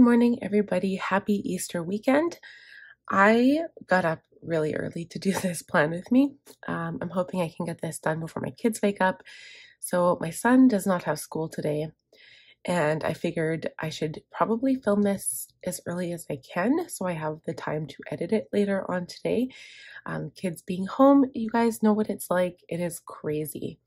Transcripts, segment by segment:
Good morning, everybody. Happy Easter weekend. I got up really early to do this plan with me. Um, I'm hoping I can get this done before my kids wake up. So, my son does not have school today, and I figured I should probably film this as early as I can so I have the time to edit it later on today. Um, kids being home, you guys know what it's like. It is crazy.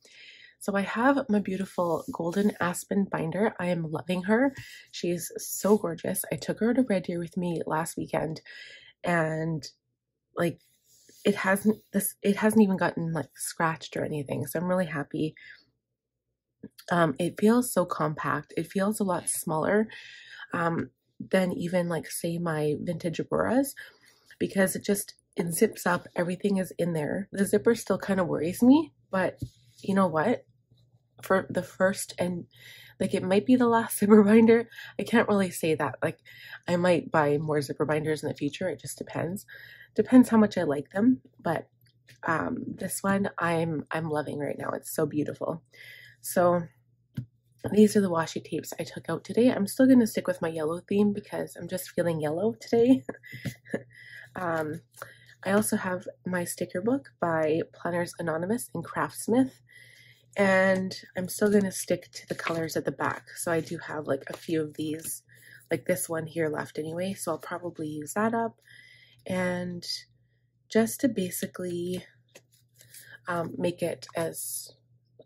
So I have my beautiful golden aspen binder. I am loving her. She's so gorgeous. I took her to Red Deer with me last weekend and like it hasn't this it hasn't even gotten like scratched or anything. So I'm really happy. Um it feels so compact. It feels a lot smaller um than even like say my vintage Auroras because it just it zips up everything is in there the zipper still kind of worries me but you know what for the first and like it might be the last zipper binder. I can't really say that. Like I might buy more zipper binders in the future. It just depends. Depends how much I like them. But um, this one I'm I'm loving right now. It's so beautiful. So these are the washi tapes I took out today. I'm still going to stick with my yellow theme because I'm just feeling yellow today. um, I also have my sticker book by Planners Anonymous and Craftsmith and I'm still going to stick to the colors at the back. So I do have like a few of these, like this one here left anyway. So I'll probably use that up. And just to basically um, make it as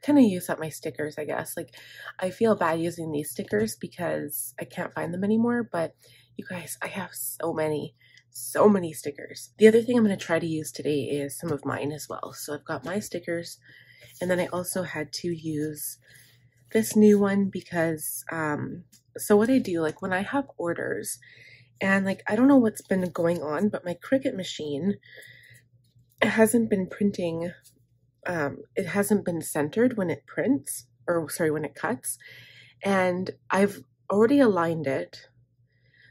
kind of use up my stickers, I guess. Like I feel bad using these stickers because I can't find them anymore. But you guys, I have so many so many stickers. The other thing I'm going to try to use today is some of mine as well. So I've got my stickers and then I also had to use this new one because, um, so what I do, like when I have orders and like, I don't know what's been going on, but my Cricut machine hasn't been printing, um, it hasn't been centered when it prints, or sorry, when it cuts. And I've already aligned it.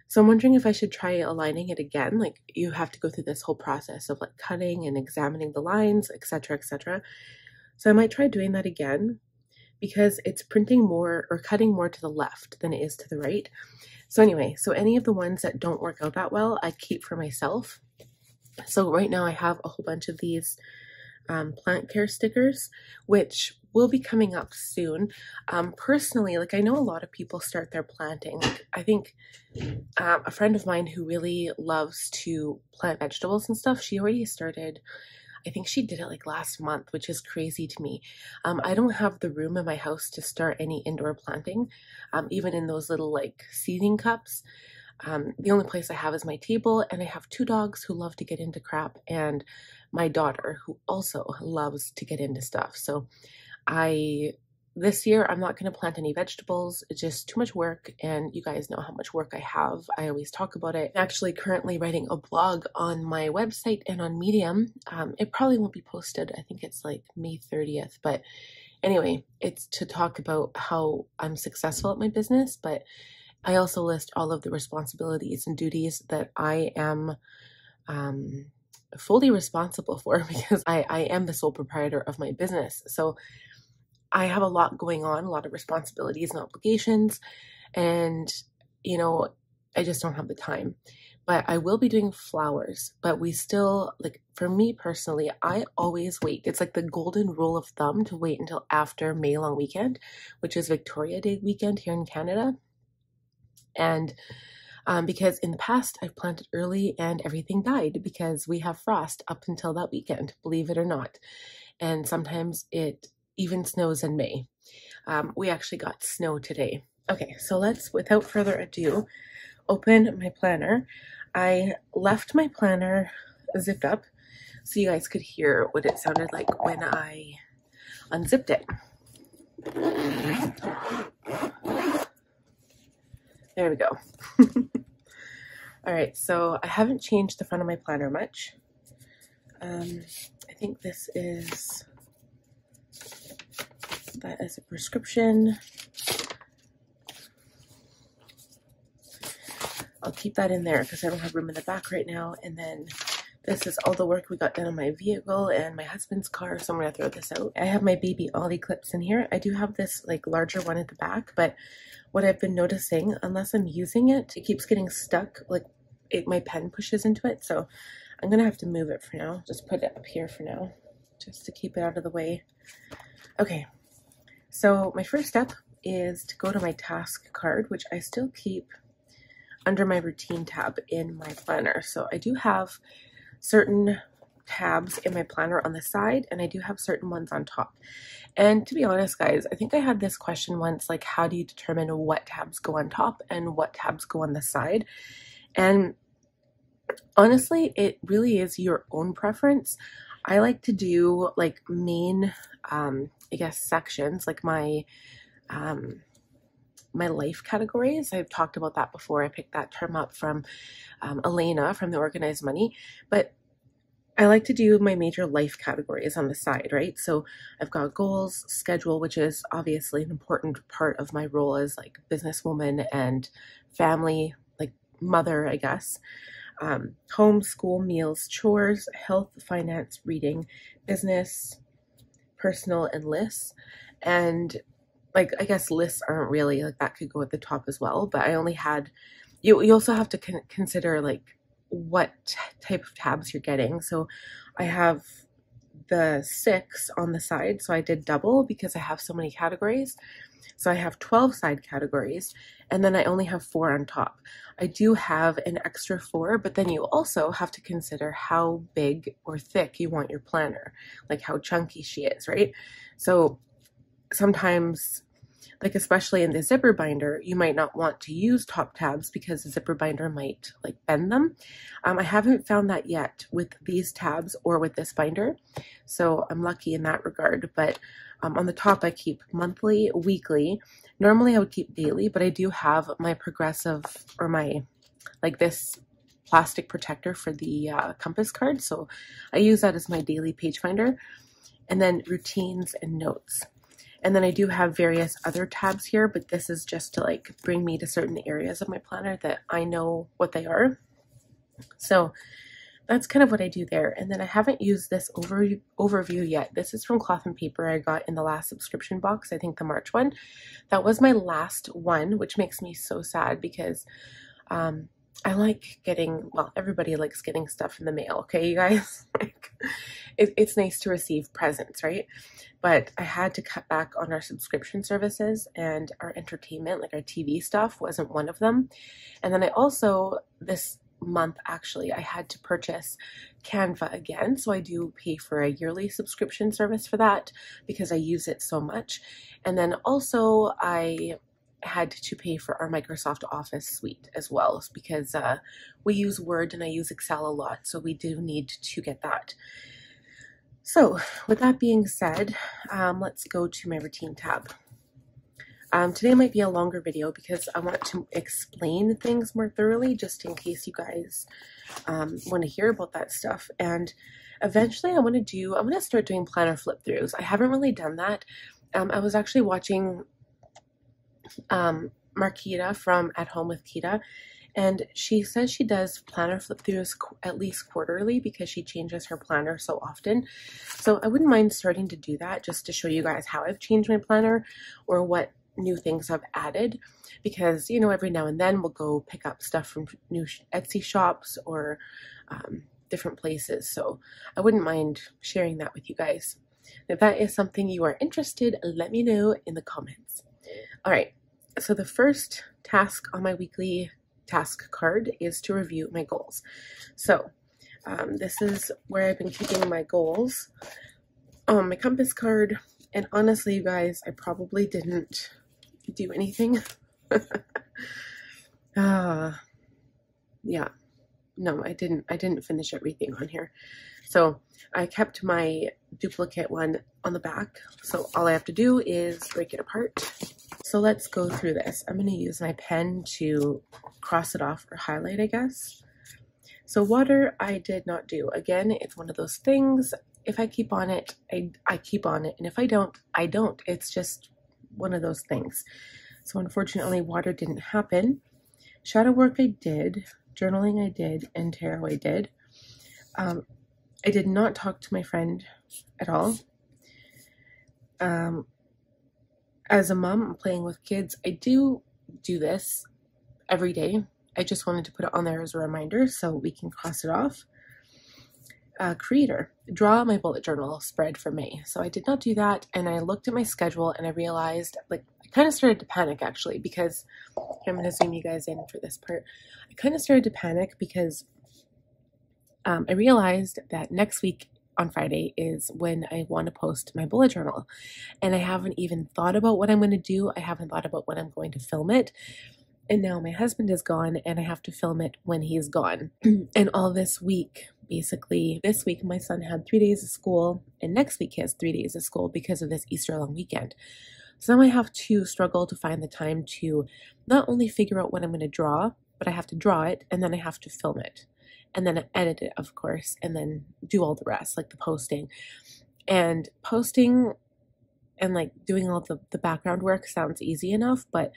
So I'm wondering if I should try aligning it again. Like you have to go through this whole process of like cutting and examining the lines, etc., etc. So I might try doing that again because it's printing more or cutting more to the left than it is to the right. So anyway, so any of the ones that don't work out that well, I keep for myself. So right now I have a whole bunch of these um, plant care stickers, which will be coming up soon. Um, personally, like I know a lot of people start their planting. Like, I think um, a friend of mine who really loves to plant vegetables and stuff, she already started I think she did it like last month, which is crazy to me. Um, I don't have the room in my house to start any indoor planting, um, even in those little like seeding cups. Um, the only place I have is my table, and I have two dogs who love to get into crap, and my daughter who also loves to get into stuff. So I this year I'm not going to plant any vegetables. It's just too much work and you guys know how much work I have. I always talk about it. I'm actually currently writing a blog on my website and on Medium. Um, it probably won't be posted. I think it's like May 30th, but anyway, it's to talk about how I'm successful at my business, but I also list all of the responsibilities and duties that I am um, fully responsible for because I, I am the sole proprietor of my business. So I have a lot going on, a lot of responsibilities and obligations, and you know, I just don't have the time. But I will be doing flowers, but we still, like, for me personally, I always wait. It's like the golden rule of thumb to wait until after May long weekend, which is Victoria Day weekend here in Canada. And um, because in the past I've planted early and everything died because we have frost up until that weekend, believe it or not. And sometimes it even snows in May. Um, we actually got snow today. Okay, so let's, without further ado, open my planner. I left my planner zipped up so you guys could hear what it sounded like when I unzipped it. There we go. All right, so I haven't changed the front of my planner much. Um, I think this is that as a prescription. I'll keep that in there because I don't have room in the back right now. And then this is all the work we got done on my vehicle and my husband's car, so I'm gonna throw this out. I have my baby Ollie clips in here. I do have this like larger one at the back, but what I've been noticing, unless I'm using it, it keeps getting stuck, like it, my pen pushes into it. So I'm gonna have to move it for now. Just put it up here for now, just to keep it out of the way. Okay, so my first step is to go to my task card, which I still keep under my routine tab in my planner. So I do have certain tabs in my planner on the side and I do have certain ones on top. And to be honest, guys, I think I had this question once like, how do you determine what tabs go on top and what tabs go on the side? And honestly, it really is your own preference. I like to do like main, um, I guess, sections, like my um, my life categories. I've talked about that before. I picked that term up from um, Elena from the Organized Money. But I like to do my major life categories on the side, right? So I've got goals, schedule, which is obviously an important part of my role as like businesswoman and family, like mother, I guess. Um, home, school, meals, chores, health, finance, reading, business, personal, and lists. And like I guess lists aren't really like that could go at the top as well, but I only had you you also have to con- consider like what type of tabs you're getting. So I have the 6 on the side, so I did double because I have so many categories. So I have 12 side categories and then I only have 4 on top. I do have an extra 4, but then you also have to consider how big or thick you want your planner, like how chunky she is, right? So sometimes like especially in the zipper binder, you might not want to use top tabs because the zipper binder might like bend them. Um, I haven't found that yet with these tabs or with this binder, so I'm lucky in that regard. But um, on the top, I keep monthly, weekly. Normally I would keep daily, but I do have my progressive or my like this plastic protector for the uh, compass card. So I use that as my daily page finder. And then routines and notes. And then I do have various other tabs here, but this is just to like bring me to certain areas of my planner that I know what they are. So that's kind of what I do there. And then I haven't used this over, overview yet. This is from Cloth and Paper I got in the last subscription box, I think the March one. That was my last one, which makes me so sad because um, I like getting, well, everybody likes getting stuff in the mail, okay, you guys? like, it, it's nice to receive presents, right? But I had to cut back on our subscription services and our entertainment, like our TV stuff, wasn't one of them. And then I also, this month actually, I had to purchase Canva again. So I do pay for a yearly subscription service for that because I use it so much. And then also, I had to pay for our Microsoft Office suite as well because uh, we use Word and I use Excel a lot, so we do need to get that. So, with that being said, um, let's go to my routine tab. Um, today might be a longer video because I want to explain things more thoroughly just in case you guys um, want to hear about that stuff. And eventually I want to do, I'm going to start doing planner flip throughs. I haven't really done that. Um, I was actually watching um, Marquita from At Home with Quita and she says she does planner flip throughs at least quarterly because she changes her planner so often. So I wouldn't mind starting to do that just to show you guys how I've changed my planner or what new things I've added because you know every now and then we'll go pick up stuff from new Etsy shops or um, different places so I wouldn't mind sharing that with you guys if that is something you are interested let me know in the comments all right so the first task on my weekly task card is to review my goals. So um, this is where I've been keeping my goals on my compass card. And honestly, you guys, I probably didn't do anything. uh, yeah, no, I didn't. I didn't finish everything on here. So I kept my duplicate one on the back. So all I have to do is break it apart. So let's go through this. I'm going to use my pen to cross it off or highlight, I guess. So water, I did not do. Again, it's one of those things. If I keep on it, I, I keep on it. And if I don't, I don't. It's just one of those things. So unfortunately, water didn't happen. Shadow work I did. Journaling I did. And tarot I did. Um, I did not talk to my friend at all. Um, as a mom playing with kids, I do do this every day. I just wanted to put it on there as a reminder so we can cross it off. Uh, creator, draw my bullet journal spread for May. So I did not do that, and I looked at my schedule and I realized, like, I kind of started to panic actually because I'm going to zoom you guys in for this part. I kind of started to panic because um, I realized that next week on Friday is when I want to post my bullet journal. And I haven't even thought about what I'm going to do. I haven't thought about when I'm going to film it. And now my husband is gone and I have to film it when he's gone. and all this week, basically, this week my son had three days of school, and next week he has three days of school because of this Easter long weekend. So now I have to struggle to find the time to not only figure out what I'm going to draw, but I have to draw it and then I have to film it and then edit it, of course, and then do all the rest, like the posting. And posting and like doing all the, the background work sounds easy enough, but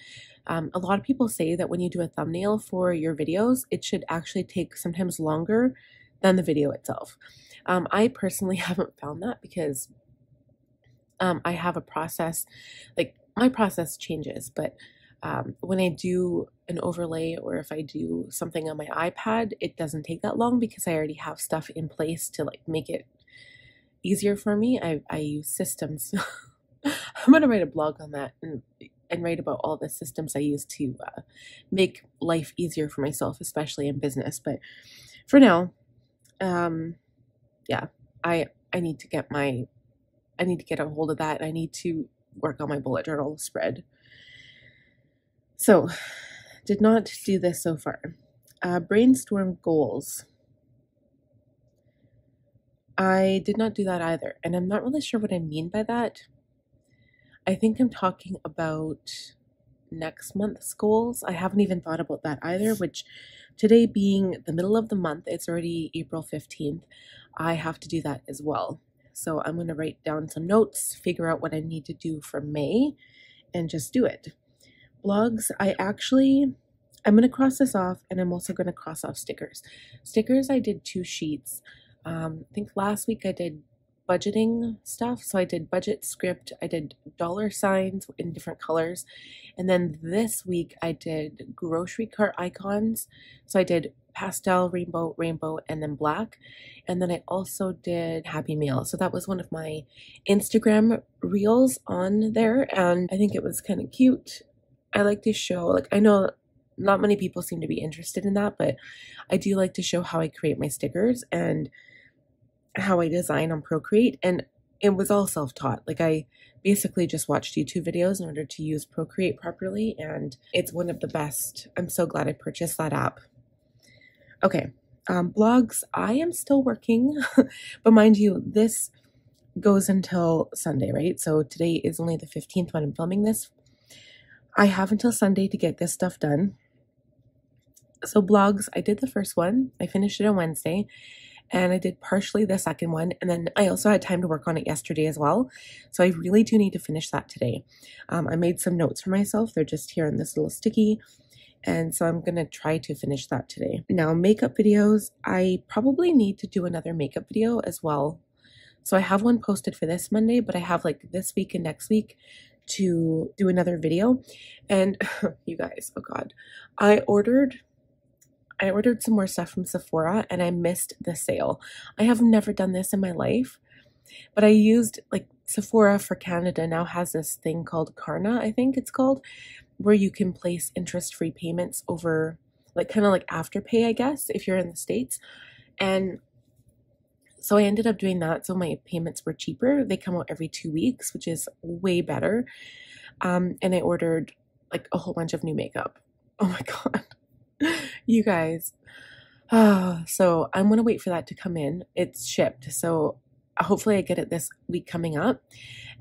um, a lot of people say that when you do a thumbnail for your videos, it should actually take sometimes longer than the video itself. Um, I personally haven't found that because um, I have a process, like my process changes, but um, when I do an overlay or if I do something on my iPad, it doesn't take that long because I already have stuff in place to like make it easier for me. I, I use systems. I'm gonna write a blog on that and and write about all the systems I use to uh, make life easier for myself, especially in business. But for now, um, yeah, I I need to get my I need to get a hold of that. I need to work on my bullet journal spread. So, did not do this so far. Uh, brainstorm goals. I did not do that either, and I'm not really sure what I mean by that. I think I'm talking about next month's goals. I haven't even thought about that either, which today being the middle of the month, it's already April 15th, I have to do that as well. So I'm going to write down some notes, figure out what I need to do for May, and just do it blogs, I actually, I'm going to cross this off and I'm also going to cross off stickers. Stickers, I did two sheets. Um, I think last week I did budgeting stuff. So I did budget script, I did dollar signs in different colors. And then this week I did grocery cart icons. So I did pastel, rainbow, rainbow, and then black. And then I also did Happy Meal. So that was one of my Instagram reels on there. And I think it was kind of cute. I like to show, like, I know not many people seem to be interested in that, but I do like to show how I create my stickers and how I design on Procreate. And it was all self taught. Like, I basically just watched YouTube videos in order to use Procreate properly, and it's one of the best. I'm so glad I purchased that app. Okay, um, blogs, I am still working, but mind you, this goes until Sunday, right? So today is only the 15th when I'm filming this. I have until Sunday to get this stuff done. So blogs, I did the first one. I finished it on Wednesday and I did partially the second one. And then I also had time to work on it yesterday as well. So I really do need to finish that today. Um, I made some notes for myself. They're just here in this little sticky. And so I'm to try to finish that today. Now, makeup videos, I probably need to do another makeup video as well. So I have one posted for this Monday, but I have like this week and next week to do another video. And you guys, oh god, I ordered I ordered some more stuff from Sephora and I missed the sale. I have never done this in my life, but I used like Sephora for Canada now has this thing called Klarna, I think it's called, where you can place interest-free payments over like kind of like afterpay, I guess, if you're in the States. And so I ended up doing that. So my payments were cheaper. They come out every two weeks, which is way better. Um, and I ordered like a whole bunch of new makeup. Oh my God. you guys. Oh, so I'm going to wait for that to come in. It's shipped. So hopefully I get it this week coming up.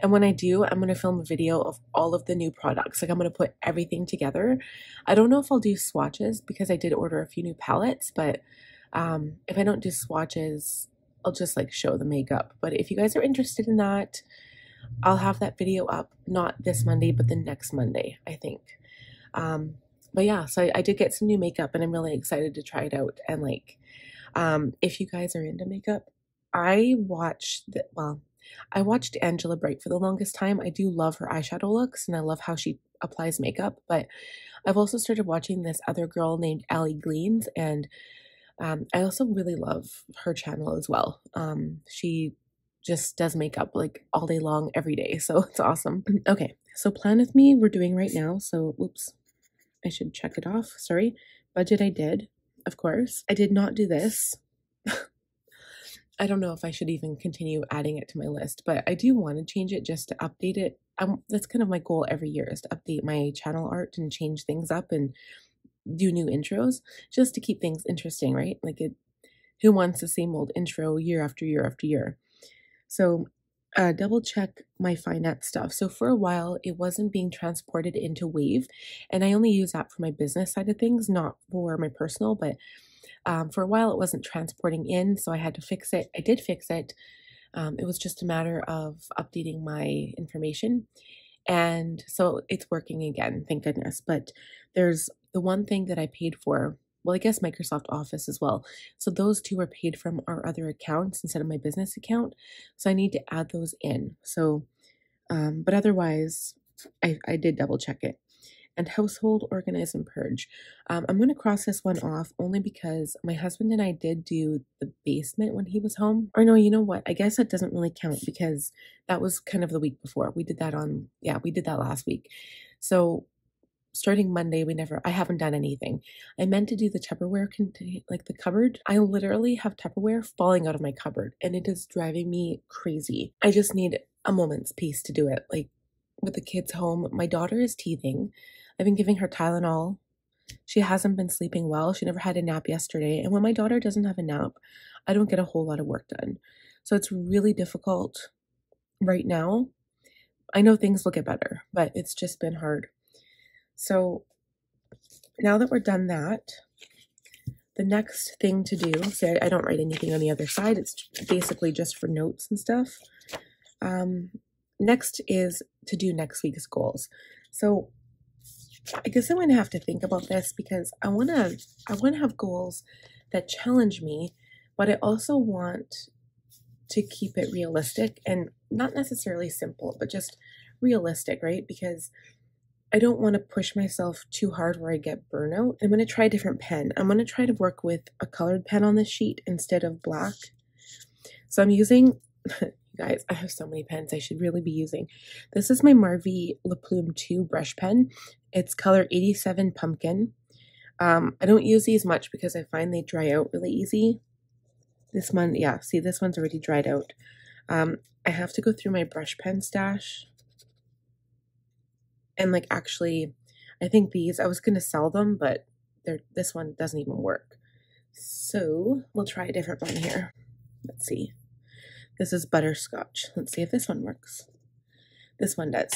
And when I do, I'm going to film a video of all of the new products. Like I'm going to put everything together. I don't know if I'll do swatches because I did order a few new palettes, but um, if I don't do swatches, I'll just like show the makeup. But if you guys are interested in that, I'll have that video up not this Monday, but the next Monday, I think. Um, but yeah, so I, did get some new makeup and I'm really excited to try it out. And like, um, if you guys are into makeup, I watched the, well, I watched Angela Bright for the longest time. I do love her eyeshadow looks and I love how she applies makeup, but I've also started watching this other girl named Allie Gleans and um, I also really love her channel as well. Um, she just does makeup like all day long every day, so it's awesome. Okay, so plan with me we're doing right now. So, whoops, I should check it off. Sorry, budget I did, of course. I did not do this. I don't know if I should even continue adding it to my list, but I do want to change it just to update it. Um, that's kind of my goal every year is to update my channel art and change things up and do new intros just to keep things interesting, right? Like it, who wants the same old intro year after year after year? So uh, double check my finance stuff. So for a while, it wasn't being transported into Wave, and I only use that for my business side of things, not for my personal. But um, for a while, it wasn't transporting in, so I had to fix it. I did fix it. Um, it was just a matter of updating my information, and so it's working again. Thank goodness. But there's the one thing that I paid for well, I guess Microsoft Office as well. So those two are paid from our other accounts instead of my business account. So I need to add those in. So, um, but otherwise, I, I did double check it. And household organize and purge. Um, I'm going to cross this one off only because my husband and I did do the basement when he was home. Or no, you know what? I guess that doesn't really count because that was kind of the week before. We did that on, yeah, we did that last week. So starting Monday, we never, I haven't done anything. I meant to do the Tupperware, contain, like the cupboard. I literally have Tupperware falling out of my cupboard and it is driving me crazy. I just need a moment's peace to do it. Like with the kids home, my daughter is teething. I've been giving her Tylenol. She hasn't been sleeping well. She never had a nap yesterday. And when my daughter doesn't have a nap, I don't get a whole lot of work done. So it's really difficult right now. I know things will get better, but it's just been hard. So now that we're done that, the next thing to do, say I don't write anything on the other side, it's basically just for notes and stuff. Um, next is to do next week's goals. So I guess I'm going to have to think about this because I want to I want to have goals that challenge me, but I also want to keep it realistic and not necessarily simple, but just realistic, right? Because I don't want to push myself too hard where I get burnout. I'm going to try a different pen. I'm going to try to work with a colored pen on this sheet instead of black. So I'm using, guys, I have so many pens I should really be using. This is my Marvy Le Plume 2 brush pen. It's color 87 Pumpkin. Um, I don't use these much because I find they dry out really easy. This one, yeah, see, this one's already dried out. Um, I have to go through my brush pen stash and like actually I think these I was gonna sell them, but they're this one doesn't even work. So we'll try a different one here. Let's see. This is butterscotch. Let's see if this one works. This one does.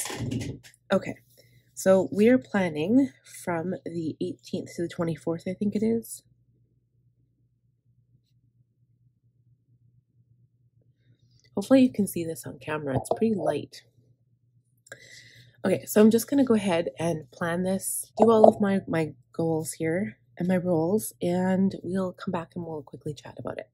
Okay. So we are planning from the 18th to the 24th, I think it is. Hopefully you can see this on camera. It's pretty light. Okay, so I'm just going to go ahead and plan this, do all of my, my goals here and my roles, and we'll come back and we'll quickly chat about it.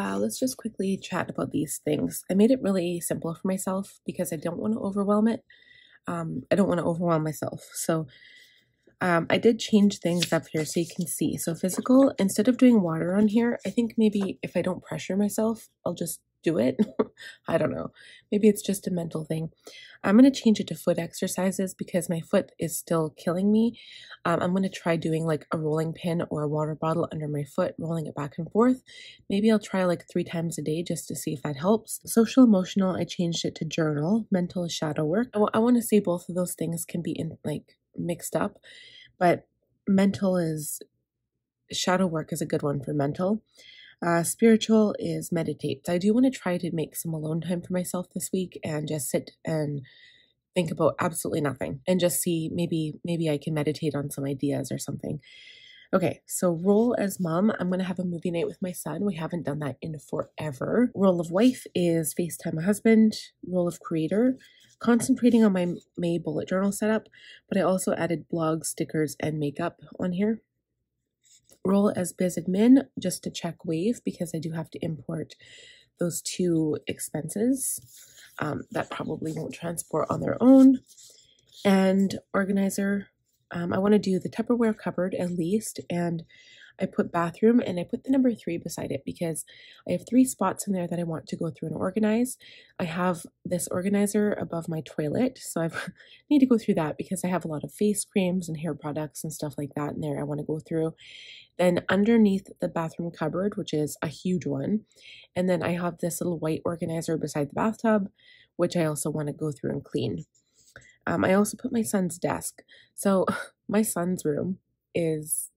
Uh, let's just quickly chat about these things. I made it really simple for myself because I don't want to overwhelm it. Um, I don't want to overwhelm myself. So um, I did change things up here so you can see. So physical, instead of doing water on here, I think maybe if I don't pressure myself, I'll just do it. I don't know. Maybe it's just a mental thing. I'm going to change it to foot exercises because my foot is still killing me. Um, I'm going to try doing like a rolling pin or a water bottle under my foot, rolling it back and forth. Maybe I'll try like three times a day just to see if that helps. Social emotional, I changed it to journal. Mental shadow work. I, I want to say both of those things can be in like mixed up, but mental is shadow work is a good one for mental. Uh, spiritual is meditate. So I do want to try to make some alone time for myself this week and just sit and think about absolutely nothing and just see maybe maybe I can meditate on some ideas or something. Okay, so role as mom, I'm gonna have a movie night with my son. We haven't done that in forever. Role of wife is FaceTime my husband. Role of creator, concentrating on my May bullet journal setup, but I also added blog stickers and makeup on here. Role as biz admin, just to check Wave because I do have to import those two expenses um, that probably won't transport on their own. And organizer, um, I want to do the Tupperware cupboard at least, and I put bathroom and I put the number three beside it because I have three spots in there that I want to go through and organize. I have this organizer above my toilet, so I need to go through that because I have a lot of face creams and hair products and stuff like that in there I want to go through. Then underneath the bathroom cupboard, which is a huge one, and then I have this little white organizer beside the bathtub, which I also want to go through and clean. Um, I also put my son's desk. So my son's room is,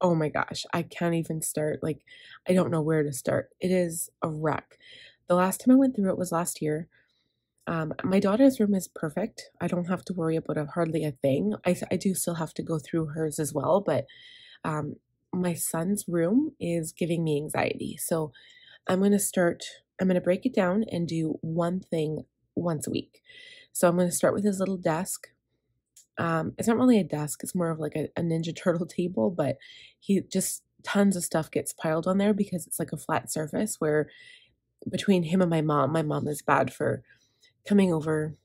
oh my gosh, I can't even start. Like, I don't know where to start. It is a wreck. The last time I went through it was last year. Um, my daughter's room is perfect. I don't have to worry about a, hardly a thing. I, I do still have to go through hers as well, but um, my son's room is giving me anxiety. So I'm going to start, I'm going to break it down and do one thing once a week. So I'm going to start with his little desk. Um, it's not really a desk, it's more of like a, a Ninja Turtle table, but he just tons of stuff gets piled on there because it's like a flat surface where between him and my mom, my mom is bad for coming over.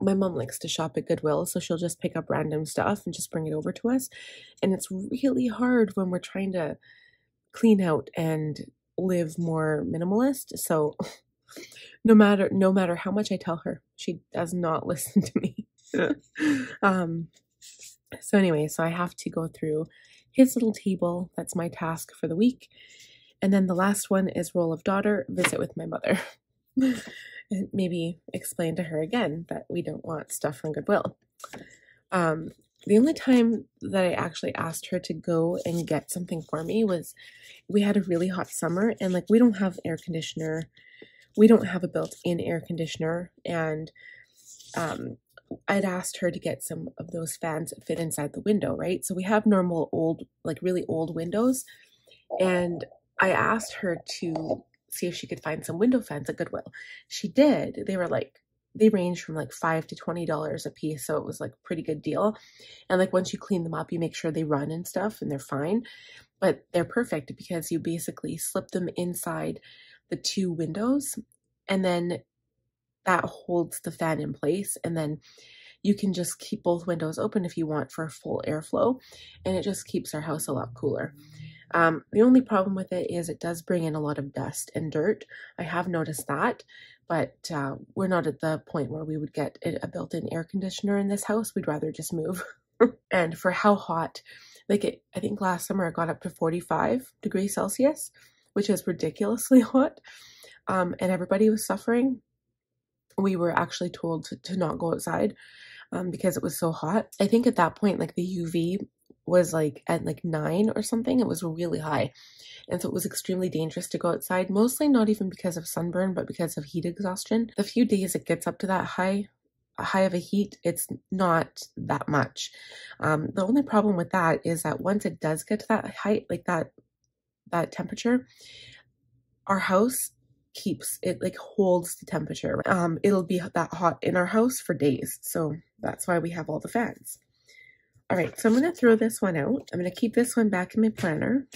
My mom likes to shop at Goodwill, so she'll just pick up random stuff and just bring it over to us. And it's really hard when we're trying to clean out and live more minimalist. So no matter no matter how much I tell her, she does not listen to me. um so anyway, so I have to go through his little table. That's my task for the week. And then the last one is role of daughter, visit with my mother. and maybe explain to her again that we don't want stuff from Goodwill. Um, the only time that I actually asked her to go and get something for me was we had a really hot summer and like we don't have air conditioner we don't have a built-in air conditioner and um, I'd asked her to get some of those fans that fit inside the window, right? So we have normal old, like really old windows. And I asked her to see if she could find some window fans at Goodwill. She did. They were like, they range from like five to twenty dollars a piece, so it was like pretty good deal. And like once you clean them up, you make sure they run and stuff and they're fine. But they're perfect because you basically slip them inside the two windows and then that holds the fan in place and then you can just keep both windows open if you want for full airflow and it just keeps our house a lot cooler. Um, the only problem with it is it does bring in a lot of dust and dirt. I have noticed that, but uh, we're not at the point where we would get a built-in air conditioner in this house. We'd rather just move. and for how hot, like it, I think last summer it got up to 45 degrees Celsius, which is ridiculously hot um, and everybody was suffering. We were actually told to, to not go outside um, because it was so hot. I think at that point, like the UV was like at like nine or something. It was really high. And so it was extremely dangerous to go outside, mostly not even because of sunburn, but because of heat exhaustion. The few days it gets up to that high high of a heat, it's not that much. Um, the only problem with that is that once it does get to that height, like that that temperature, our house keeps it like holds the temperature. Um, it'll be that hot in our house for days. So that's why we have all the fans. All right, so I'm going to throw this one out. I'm going to keep this one back in my planner.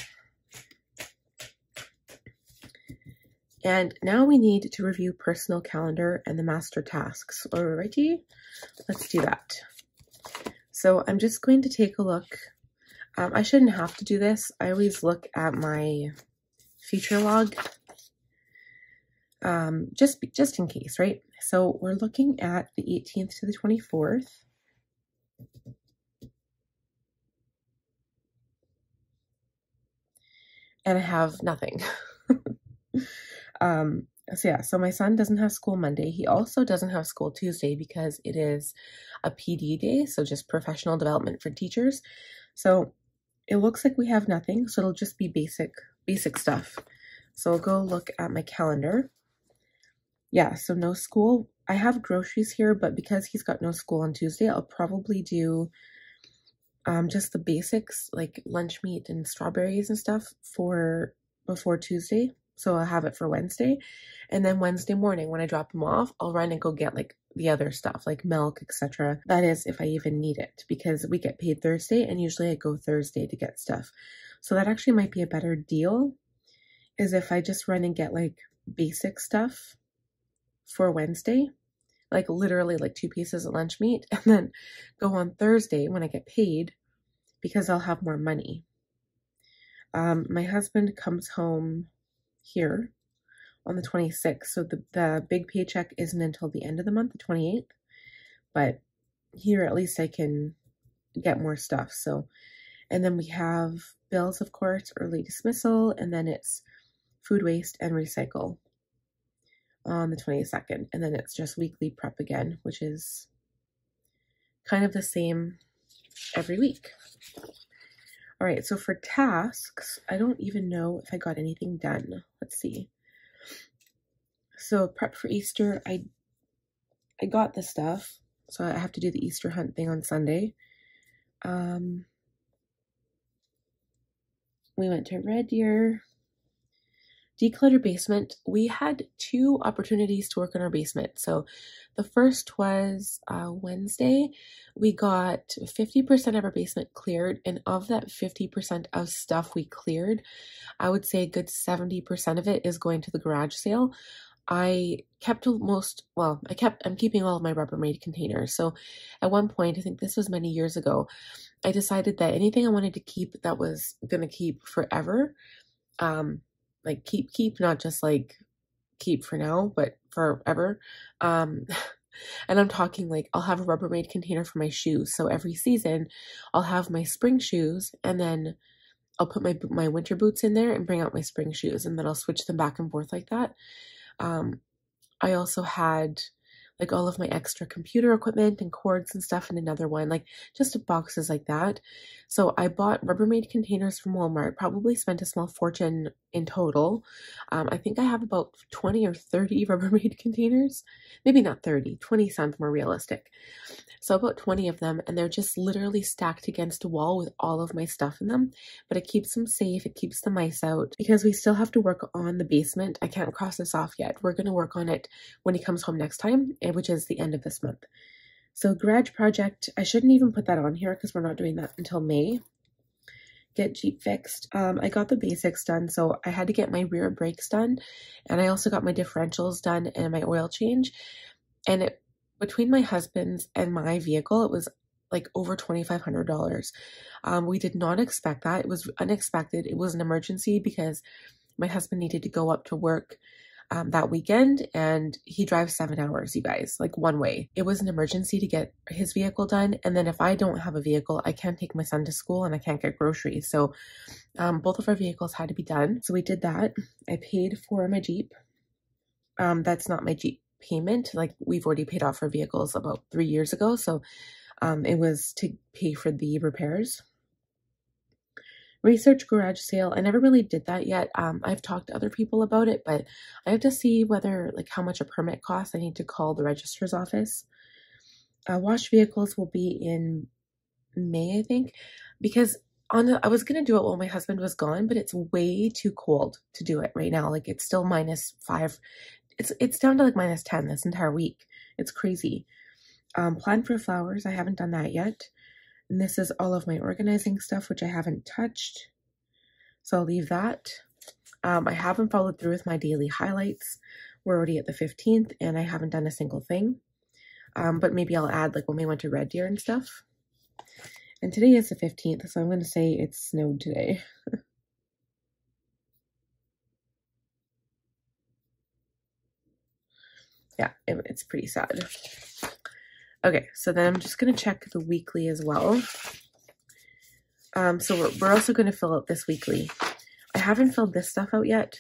And now we need to review personal calendar and the master tasks. Alrighty, let's do that. So I'm just going to take a look. Um, I shouldn't have to do this. I always look at my future log um, just, just in case, right? So we're looking at the 18th to the 24th. And I have nothing. um, so yeah, so my son doesn't have school Monday. He also doesn't have school Tuesday because it is a PD day, so just professional development for teachers. So it looks like we have nothing, so it'll just be basic basic stuff. So I'll go look at my calendar. Yeah, so no school. I have groceries here, but because he's got no school on Tuesday, I'll probably do um, just the basics like lunch meat and strawberries and stuff for before Tuesday. So I'll have it for Wednesday. And then Wednesday morning when I drop him off, I'll run and go get like the other stuff like milk, etc. That is if I even need it because we get paid Thursday and usually I go Thursday to get stuff. So that actually might be a better deal is if I just run and get like basic stuff for Wednesday, like literally like two pieces of lunch meat and then go on Thursday when I get paid because I'll have more money. Um, my husband comes home here on the 26th. So the, the big paycheck isn't until the end of the month, the 28th. But here at least I can get more stuff. So, and then we have bills, of course, early dismissal, and then it's food waste and recycle on the 22nd. And then it's just weekly prep again, which is kind of the same every week. All right, so for tasks, I don't even know if I got anything done. Let's see. So prep for Easter, I I got the stuff. So I have to do the Easter hunt thing on Sunday. Um, we went to Red Deer. Declutter basement. We had two opportunities to work in our basement. So the first was uh, Wednesday. We got 50% of our basement cleared, and of that 50% of stuff we cleared, I would say a good 70% of it is going to the garage sale. I kept most, well, I kept, I'm keeping all of my Rubbermaid containers. So at one point, I think this was many years ago, I decided that anything I wanted to keep that was going to keep forever, um, like keep, keep, not just like keep for now, but forever. Um, and I'm talking like I'll have a Rubbermaid container for my shoes. So every season I'll have my spring shoes and then I'll put my my winter boots in there and bring out my spring shoes and then I'll switch them back and forth like that. Um, I also had like all of my extra computer equipment and cords and stuff in another one, like just boxes like that. So I bought Rubbermaid containers from Walmart, probably spent a small fortune in total. Um, I think I have about 20 or 30 Rubbermaid containers. Maybe not 30, 20 sounds more realistic. So about 20 of them, and they're just literally stacked against a wall with all of my stuff in them. But it keeps them safe, it keeps the mice out because we still have to work on the basement. I can't cross this off yet. We're going to work on it when he comes home next time, which is the end of this month. So garage project, I shouldn't even put that on here because we're not doing that until May. Get Jeep fixed. Um, I got the basics done, so I had to get my rear brakes done, and I also got my differentials done and my oil change. And it between my husband's and my vehicle, it was like over $2,500. Um, we did not expect that. It was unexpected. It was an emergency because my husband needed to go up to work um, that weekend and he drives seven hours, you guys, like one way. It was an emergency to get his vehicle done. And then if I don't have a vehicle, I can't take my son to school and I can't get groceries. So um, both of our vehicles had to be done. So we did that. I paid for my Jeep. Um, that's not my Jeep payment. Like we've already paid off our vehicles about three years ago. So um, it was to pay for the repairs research garage sale. I never really did that yet. Um, I've talked to other people about it, but I have to see whether, like, how much a permit costs. I need to call the registrar's office. Uh, wash vehicles will be in May, I think, because on the, I was gonna do it while my husband was gone, but it's way too cold to do it right now. Like, it's still minus five. It's it's down to like minus ten this entire week. It's crazy. Um, plan for flowers. I haven't done that yet. And this is all of my organizing stuff, which I haven't touched. So I'll leave that. Um, I haven't followed through with my daily highlights. We're already at the 15th and I haven't done a single thing. Um, but maybe I'll add like when we went to Red Deer and stuff. And today is the 15th, so I'm going to say it snowed today. yeah, it, it's pretty sad. Okay, so then I'm just going to check the weekly as well. Um, so we're, we're also going to fill out this weekly. I haven't filled this stuff out yet,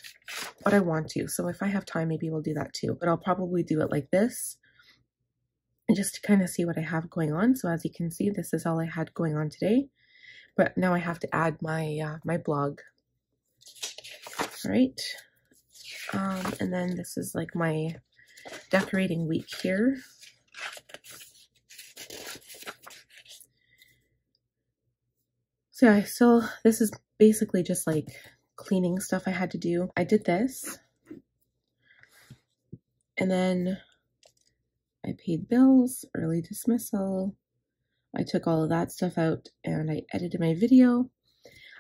but I want to. So if I have time, maybe we'll do that too. But I'll probably do it like this. And just to kind of see what I have going on. So as you can see, this is all I had going on today. But now I have to add my uh, my blog. All right. Um, and then this is like my decorating week here. So yeah, still, this is basically just like cleaning stuff I had to do. I did this. And then I paid bills, early dismissal. I took all of that stuff out and I edited my video.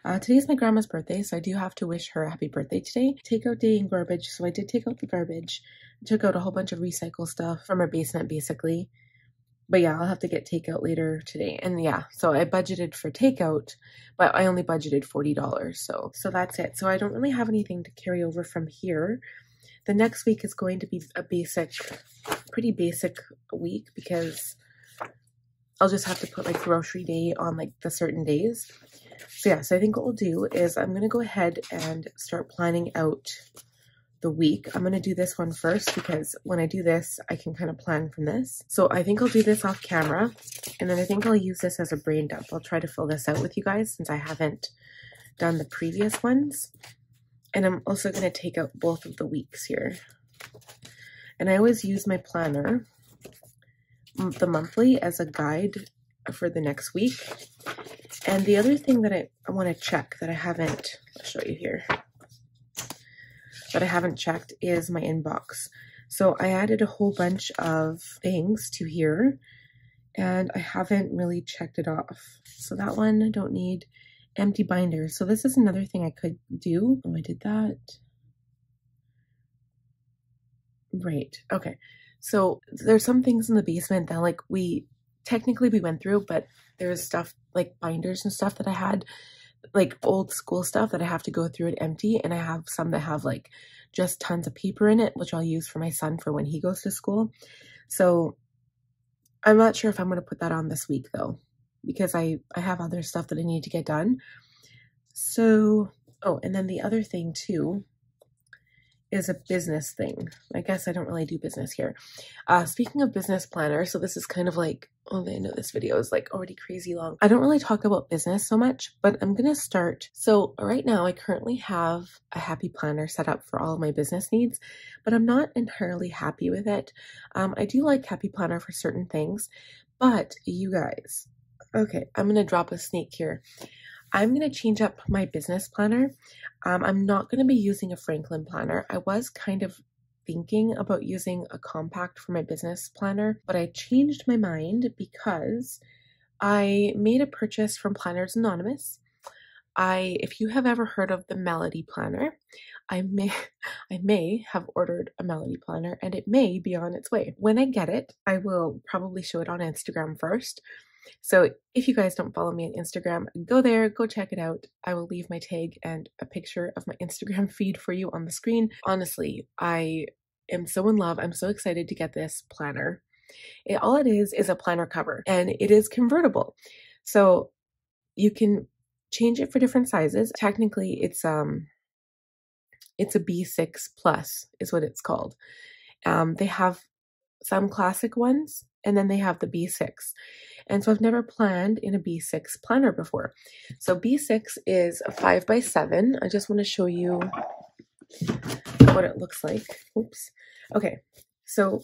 Uh, today's my grandma's birthday, so I do have to wish her a happy birthday today. Take out day and garbage, so I did take out the garbage. I took out a whole bunch of recycle stuff from her basement, basically. But yeah, I'll have to get takeout later today. And yeah, so I budgeted for takeout, but I only budgeted $40. So, so that's it. So I don't really have anything to carry over from here. The next week is going to be a basic, pretty basic week because I'll just have to put like grocery day on like the certain days. So yeah, so I think what we'll do is I'm going to go ahead and start planning out the week. I'm going to do this one first because when I do this, I can kind of plan from this. So I think I'll do this off camera and then I think I'll use this as a brain dump. I'll try to fill this out with you guys since I haven't done the previous ones. And I'm also going to take out both of the weeks here. And I always use my planner, the monthly, as a guide for the next week. And the other thing that I, I want to check that I haven't, I'll show you here, that I haven't checked is my inbox. So I added a whole bunch of things to here and I haven't really checked it off. So that one I don't need empty binders. So this is another thing I could do. Oh, I did that. Right. Okay. So there's some things in the basement that like we technically we went through, but there's stuff like binders and stuff that I had, like old school stuff that I have to go through it empty. And I have some that have like just tons of paper in it, which I'll use for my son for when he goes to school. So I'm not sure if I'm going to put that on this week though, because I, I have other stuff that I need to get done. So, oh, and then the other thing too is a business thing. I guess I don't really do business here. Uh, speaking of business planner, so this is kind of like, oh, I know this video is like already crazy long. I don't really talk about business so much, but I'm going to start. So right now I currently have a happy planner set up for all of my business needs, but I'm not entirely happy with it. Um, I do like happy planner for certain things, but you guys, okay, I'm going to drop a snake here. I'm going to change up my business planner. Um, I'm not going to be using a Franklin planner. I was kind of thinking about using a compact for my business planner, but I changed my mind because I made a purchase from Planners Anonymous. I, if you have ever heard of the Melody Planner, I may, I may have ordered a Melody Planner and it may be on its way. When I get it, I will probably show it on Instagram first so if you guys don't follow me on Instagram, go there, go check it out. I will leave my tag and a picture of my Instagram feed for you on the screen. Honestly, I am so in love. I'm so excited to get this planner. It, all it is is a planner cover and it is convertible. So you can change it for different sizes. Technically, it's um it's a B6 plus is what it's called. Um, they have some classic ones and then they have the B6. And so I've never planned in a B6 planner before. So B6 is a 5 by 7 I just want to show you what it looks like. Oops. Okay, so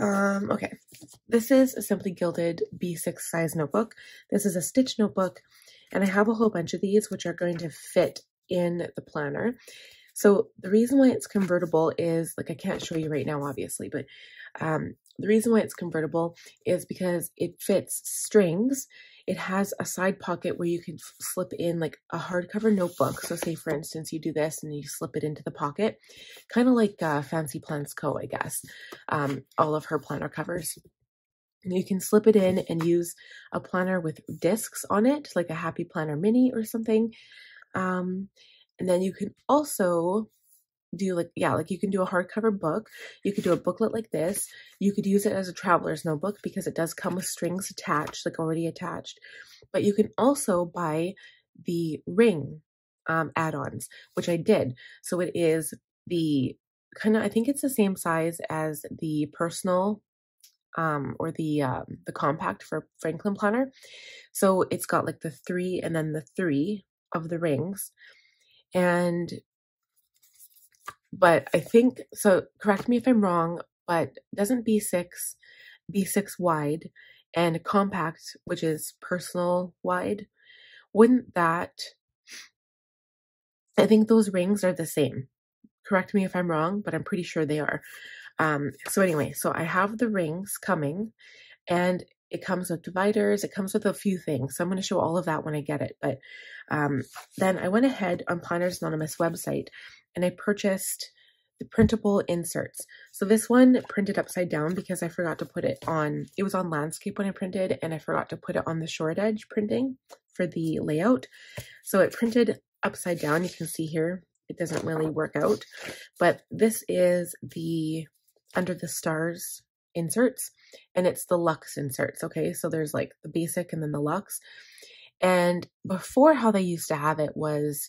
um, okay, this is a Simply Gilded B6 size notebook. This is a stitch notebook, and I have a whole bunch of these which are going to fit in the planner. So the reason why it's convertible is, like I can't show you right now, obviously, but um, the reason why it's convertible is because it fits strings. It has a side pocket where you can slip in like a hardcover notebook. So say for instance, you do this and you slip it into the pocket, kind of like uh, Fancy Plans Co, I guess, um, all of her planner covers. You can slip it in and use a planner with discs on it, like a Happy Planner Mini or something. Um, and then you can also do like yeah like you can do a hardcover book. You could do a booklet like this. You could use it as a traveler's notebook because it does come with strings attached like already attached. But you can also buy the ring um, add-ons which i did. So it is the kind of i think it's the same size as the personal um, or the um, the compact for franklin planner. So it's got like the three and then the three of the rings. And but I think, so correct me if I'm wrong, but doesn't B6, B6 wide and compact, which is personal wide, wouldn't that, I think those rings are the same. Correct me if I'm wrong, but I'm pretty sure they are. Um, so anyway, so I have the rings coming and it comes with dividers. It comes with a few things. So I'm going to show all of that when I get it. But um, then I went ahead on Planners Anonymous website and I purchased the printable inserts. So this one printed upside down because I forgot to put it on, it was on landscape when I printed and I forgot to put it on the short edge printing for the layout. So it printed upside down. You can see here, it doesn't really work out, but this is the under the stars inserts and it's the luxe inserts. Okay. So there's like the basic and then the luxe. And before how they used to have it was,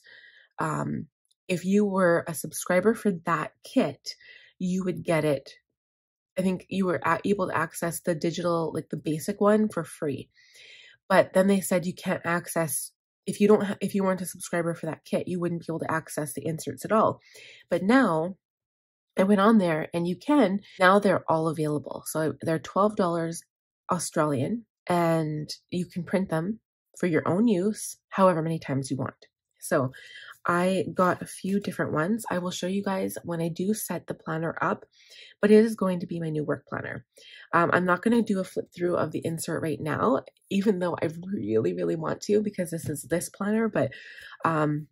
um, if you were a subscriber for that kit, you would get it. I think you were able to access the digital, like the basic one for free. But then they said you can't access if you don't if you weren't a subscriber for that kit, you wouldn't be able to access the inserts at all. But now I went on there and you can now they're all available. So they're $12 Australian and you can print them for your own use however many times you want. So I got a few different ones. I will show you guys when I do set the planner up, but it is going to be my new work planner. Um, I'm not going to do a flip through of the insert right now, even though I really, really want to because this is this planner, but um,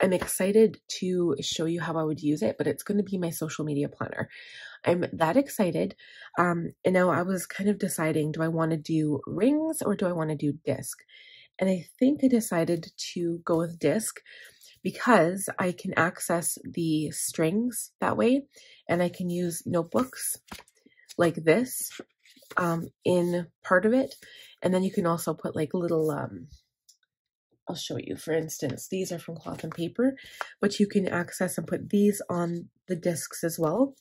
I'm excited to show you how I would use it, but it's going to be my social media planner. I'm that excited. Um, and now I was kind of deciding, do I want to do rings or do I want to do disc? And I think I decided to go with disc because I can access the strings that way and I can use notebooks like this um, in part of it. And then you can also put like little, um, I'll show you, for instance, these are from cloth and paper, but you can access and put these on the discs as well,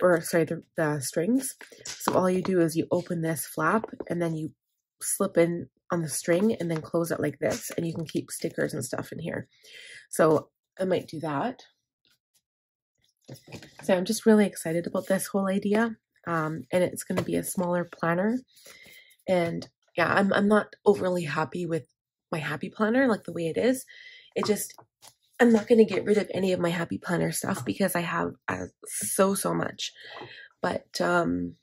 or sorry, the, the strings. So all you do is you open this flap and then you slip in on the string and then close it like this and you can keep stickers and stuff in here. So I might do that. So I'm just really excited about this whole idea. Um, and it's going to be a smaller planner. And yeah, I'm, I'm not overly happy with my happy planner like the way it is. It just, I'm not going to get rid of any of my happy planner stuff because I have uh, so, so much. But um,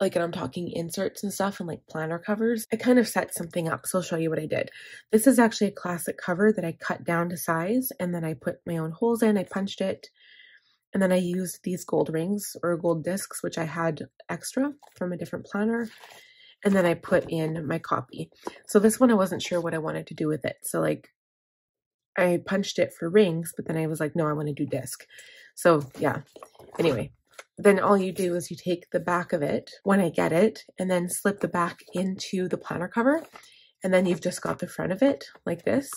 like and I'm talking inserts and stuff and like planner covers, I kind of set something up. So I'll show you what I did. This is actually a classic cover that I cut down to size and then I put my own holes in. I punched it and then I used these gold rings or gold discs, which I had extra from a different planner. And then I put in my copy. So this one, I wasn't sure what I wanted to do with it. So like I punched it for rings, but then I was like, no, I want to do disc. So yeah, anyway, then all you do is you take the back of it when I get it and then slip the back into the planner cover. And then you've just got the front of it like this.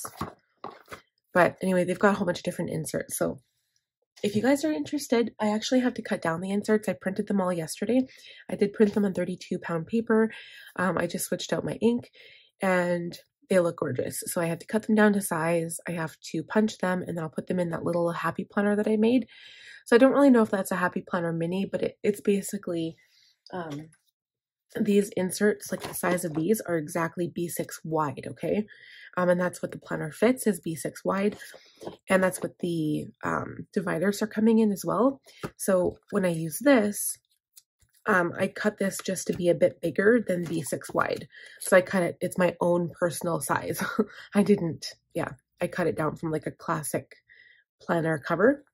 But anyway, they've got a whole bunch of different inserts. So if you guys are interested, I actually have to cut down the inserts. I printed them all yesterday. I did print them on 32 pound paper. Um, I just switched out my ink and they look gorgeous. So I had to cut them down to size. I have to punch them and then I'll put them in that little happy planner that I made. So I don't really know if that's a Happy Planner Mini, but it, it's basically um, these inserts, like the size of these, are exactly B6 wide, okay? Um, and that's what the planner fits is B6 wide. And that's what the um, dividers are coming in as well. So when I use this, um, I cut this just to be a bit bigger than B6 wide. So I cut it, it's my own personal size. I didn't, yeah, I cut it down from like a classic planner cover.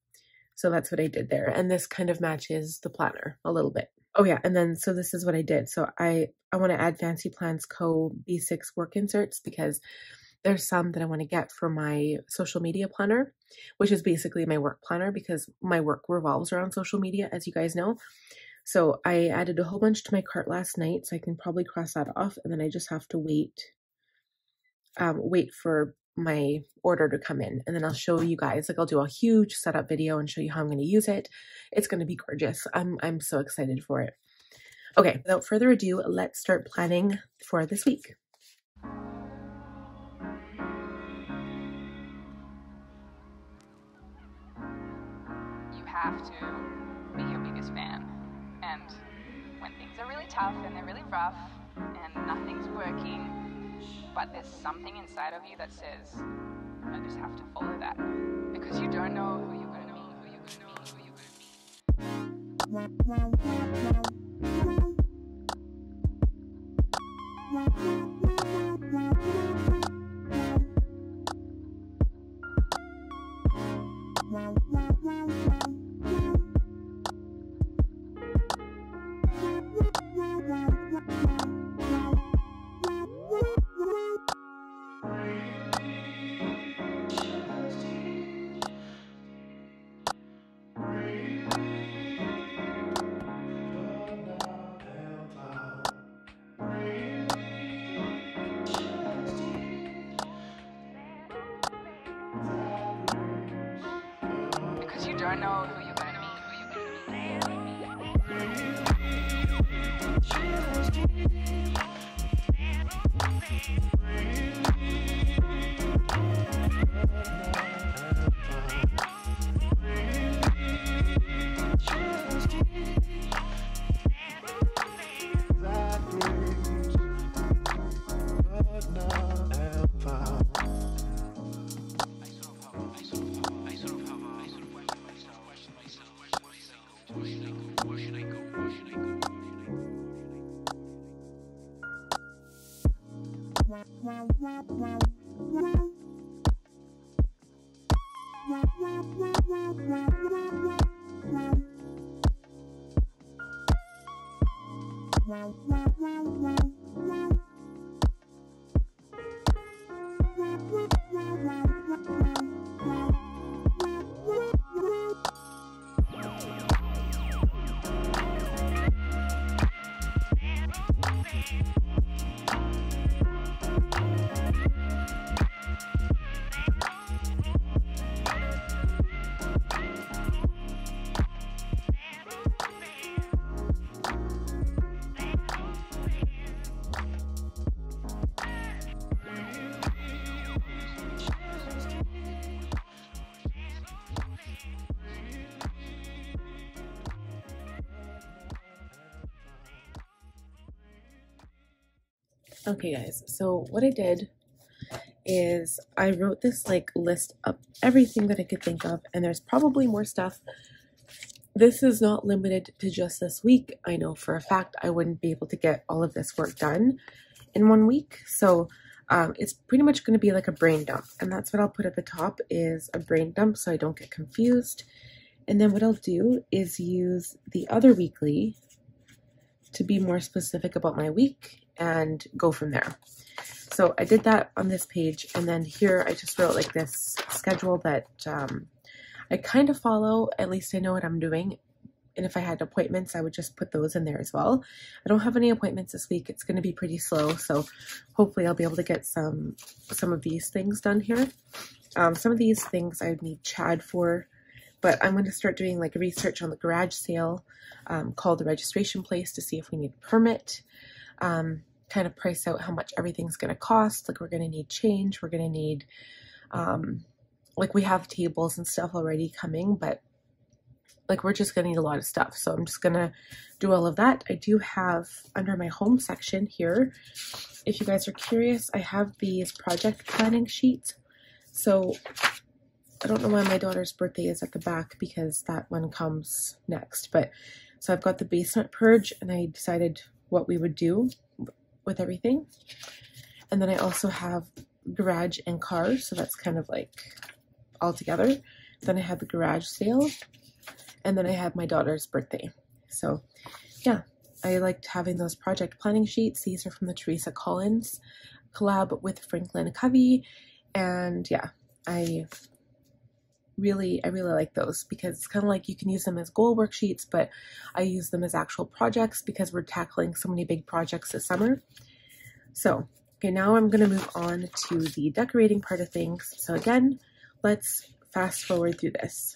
So that's what I did there. And this kind of matches the planner a little bit. Oh yeah, and then so this is what I did. So I, I want to add Fancy Plans Co. B6 work inserts because there's some that I want to get for my social media planner, which is basically my work planner because my work revolves around social media, as you guys know. So I added a whole bunch to my cart last night, so I can probably cross that off, and then I just have to wait, um, wait for my order to come in and then I'll show you guys like I'll do a huge setup video and show you how I'm going to use it. It's going to be gorgeous. I'm I'm so excited for it. Okay, without further ado, let's start planning for this week. You have to be your biggest fan. And when things are really tough and they're really rough and nothing's working, but there's something inside of you that says, I just have to follow that. Because you don't know who you're to be, who you're to be, who you're to be. Because Okay, guys, so what I did is I wrote this like list of everything that I could think of, and there's probably more stuff. This is not limited to just this week. I know for a fact I wouldn't be able to get all of this work done in one week. So um, it's pretty much going to be like a brain dump. And that's what I'll put at the top is a brain dump so I don't get confused. And then what I'll do is use the other weekly to be more specific about my week and go from there. So I did that on this page, and then here I just wrote like this schedule that um, I kind of follow. At least I know what I'm doing. And if I had appointments, I would just put those in there as well. I don't have any appointments this week. It's going to be pretty slow, so hopefully I'll be able to get some some of these things done here. Um, some of these things I need Chad for, but I'm going to start doing like research on the garage sale, um, call the registration place to see if we need a permit. Um, kind of price out how much everything's going to cost. Like we're going to need change. We're going to need, um, like we have tables and stuff already coming, but like we're just going to need a lot of stuff. So I'm just going to do all of that. I do have under my home section here, if you guys are curious, I have these project planning sheets. So I don't know why my daughter's birthday is at the back because that one comes next. But so I've got the basement purge and I decided what we would do with everything. And then I also have garage and cars, so that's kind of like all together. Then I have the garage sale, and then I have my daughter's birthday. So yeah, I liked having those project planning sheets. These are from the Teresa Collins collab with Franklin Covey, and yeah, I really I really like those because it's kind of like you can use them as goal worksheets, but I use them as actual projects because we're tackling so many big projects this summer. So, okay, now I'm going to move on to the decorating part of things. So again, let's fast forward through this.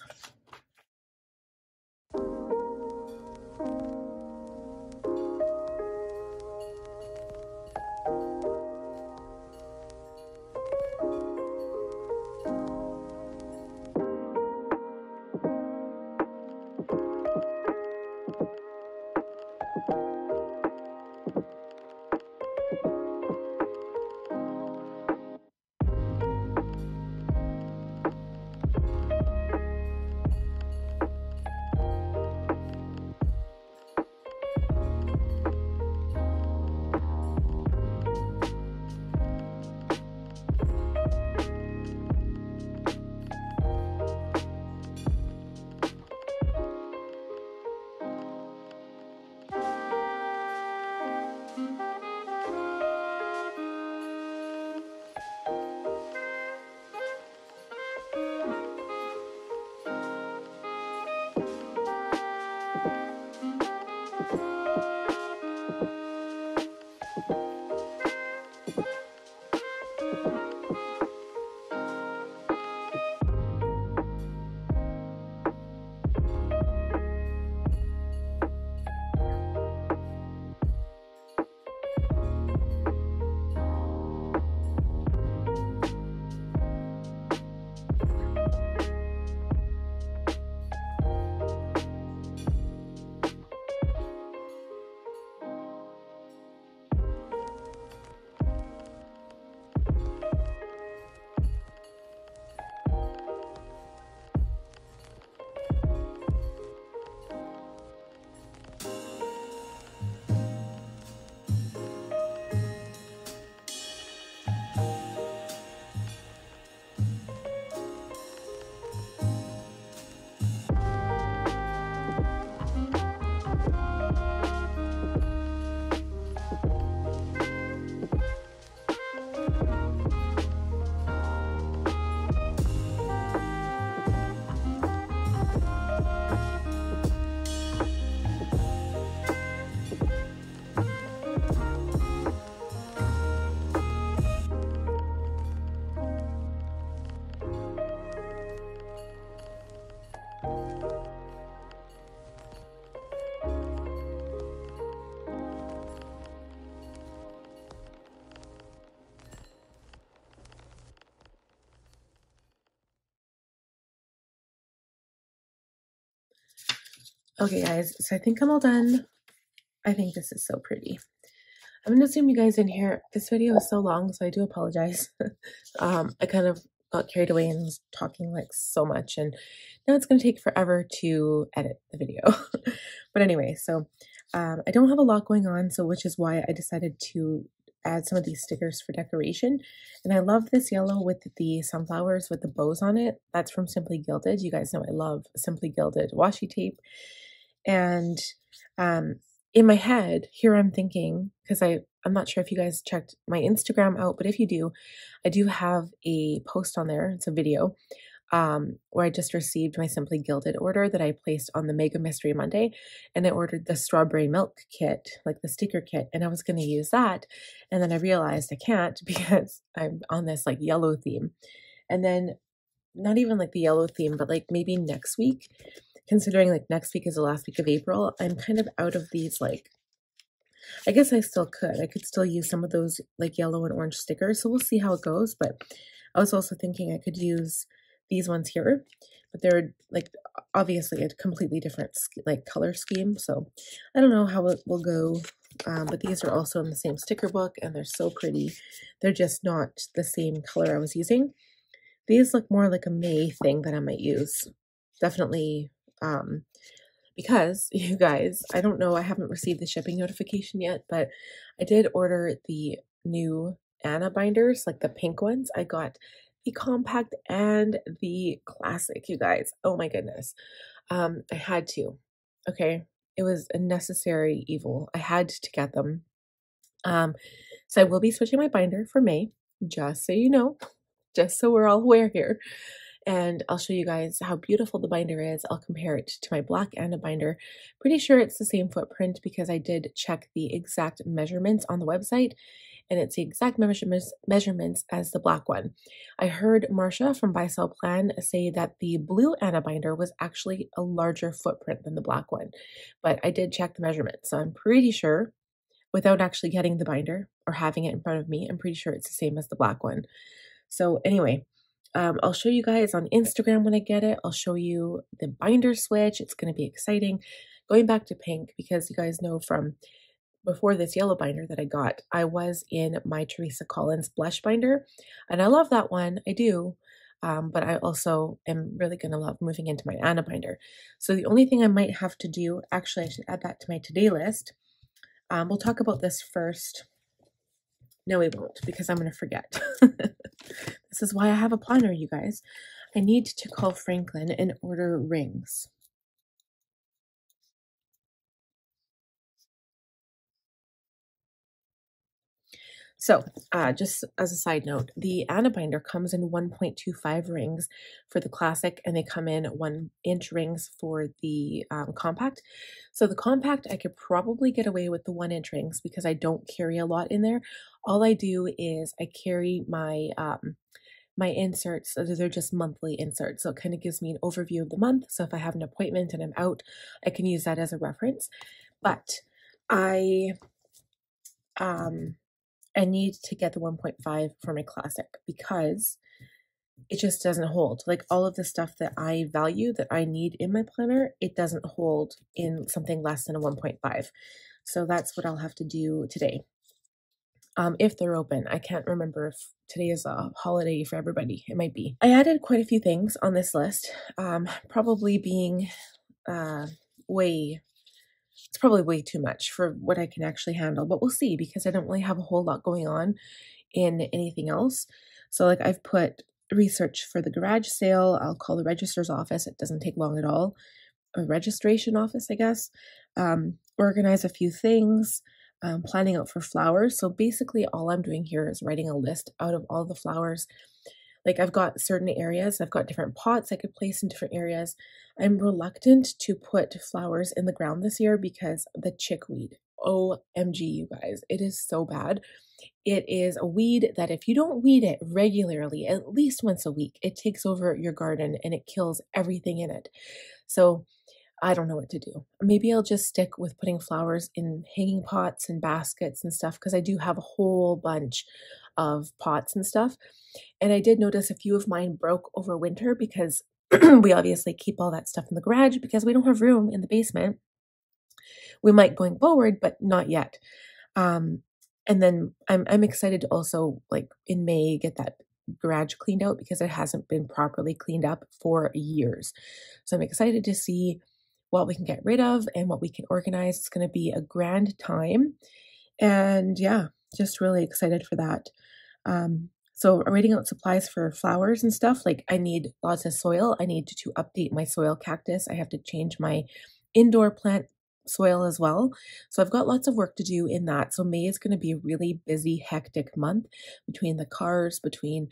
Okay, guys, so I think I'm all done. I think this is so pretty. I'm gonna assume you guys in here. this video is so long, so I do apologize. um, I kind of got carried away and was talking like so much, and now it's gonna take forever to edit the video. but anyway, so um, I don't have a lot going on, so which is why I decided to add some of these stickers for decoration. And I love this yellow with the sunflowers with the bows on it. That's from Simply Gilded. You guys know I love Simply Gilded washi tape. And um, in my head, here I'm thinking, because I I'm not sure if you guys checked my Instagram out, but if you do, I do have a post on there. It's a video um, where I just received my Simply Gilded order that I placed on the Mega Mystery Monday. And I ordered the strawberry milk kit, like the sticker kit, and I was going to use that. And then I realized I can't because I'm on this like yellow theme. And then not even like the yellow theme, but like maybe next week, considering like next week is the last week of April, I'm kind of out of these like I guess I still could. I could still use some of those like yellow and orange stickers. So we'll see how it goes. But I was also thinking I could use these ones here, but they're like obviously a completely different like color scheme. So I don't know how it will go. Um, but these are also in the same sticker book and they're so pretty. They're just not the same color I was using. These look more like a May thing that I might use. Definitely um, because you guys, I don't know, I haven't received the shipping notification yet, but I did order the new Anna binders, like the pink ones. I got the compact and the classic, you guys. Oh my goodness. Um, I had to. Okay. It was a necessary evil. I had to get them. Um, so I will be switching my binder for May, just so you know, just so we're all aware here and I'll show you guys how beautiful the binder is. I'll compare it to my black Anna binder. Pretty sure it's the same footprint because I did check the exact measurements on the website and it's the exact measurements measurements as the black one. I heard Marcia from Buy Sell Plan say that the blue Anna binder was actually a larger footprint than the black one, but I did check the measurements, so I'm pretty sure without actually getting the binder or having it in front of me, I'm pretty sure it's the same as the black one. So anyway, um, I'll show you guys on Instagram when I get it. I'll show you the binder switch. It's going to be exciting. Going back to pink, because you guys know from before this yellow binder that I got, I was in my Teresa Collins blush binder. And I love that one. I do. Um, but I also am really going to love moving into my Anna binder. So the only thing I might have to do, actually, I should add that to my today list. Um, we'll talk about this first. No, we won't because I'm going to forget. this is why I have a planner, you guys. I need to call Franklin and order rings. So, uh, just as a side note, the Anna binder comes in 1.25 rings for the classic, and they come in one inch rings for the um, compact. So, the compact, I could probably get away with the one inch rings because I don't carry a lot in there. All I do is I carry my um, my inserts, so they're just monthly inserts. So it kind of gives me an overview of the month. So if I have an appointment and I'm out, I can use that as a reference. But I um I need to get the 1.5 for my classic because it just doesn't hold. Like all of the stuff that I value that I need in my planner, it doesn't hold in something less than a 1.5. So that's what I'll have to do today. Um, if they're open. I can't remember if today is a holiday for everybody. It might be. I added quite a few things on this list, um, probably being uh, way it's probably way too much for what I can actually handle, but we'll see because I don't really have a whole lot going on in anything else. So, like, I've put research for the garage sale. I'll call the register's office. It doesn't take long at all. A registration office, I guess. Um, organize a few things. Um, planning out for flowers. So basically, all I'm doing here is writing a list out of all the flowers like I've got certain areas, I've got different pots I could place in different areas. I'm reluctant to put flowers in the ground this year because the chickweed, OMG, you guys, it is so bad. It is a weed that if you don't weed it regularly, at least once a week, it takes over your garden and it kills everything in it. So I don't know what to do. Maybe I'll just stick with putting flowers in hanging pots and baskets and stuff because I do have a whole bunch of pots and stuff. And I did notice a few of mine broke over winter because we obviously keep all that stuff in the garage because we don't have room in the basement. We might going forward, but not yet. Um, and then I'm I'm excited to also like in May get that garage cleaned out because it hasn't been properly cleaned up for years. So I'm excited to see what we can get rid of and what we can organize. It's going to be a grand time. And yeah, just really excited for that. Um, so I'm writing out supplies for flowers and stuff, like I need lots of soil. I need to update my soil cactus. I have to change my indoor plant soil as well. So I've got lots of work to do in that. So May is going to be a really busy, hectic month between the cars, between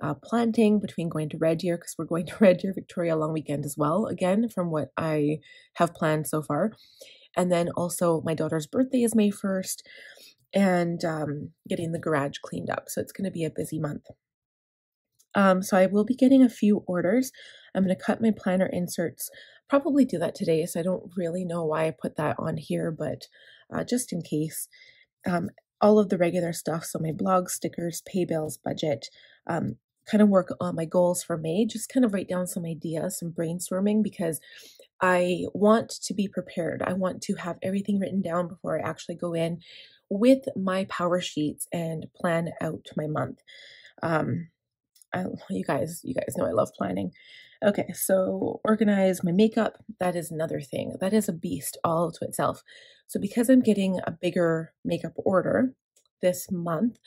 uh, planting, between going to Red Deer, because we're going to Red Deer Victoria long weekend as well, again, from what I have planned so far. And then also my daughter's birthday is May 1st and um, getting the garage cleaned up. So it's going to be a busy month. Um, so I will be getting a few orders. I'm going to cut my planner inserts. Probably do that today. So I don't really know why I put that on here, but uh, just in case. Um, all of the regular stuff. So my blog, stickers, pay bills, budget, um, kind of work on my goals for May, just kind of write down some ideas, some brainstorming because I want to be prepared. I want to have everything written down before I actually go in with my power sheets and plan out my month. Um, I, you guys, you guys know I love planning. Okay, so organize my makeup. That is another thing. That is a beast all to itself. So because I'm getting a bigger makeup order this month,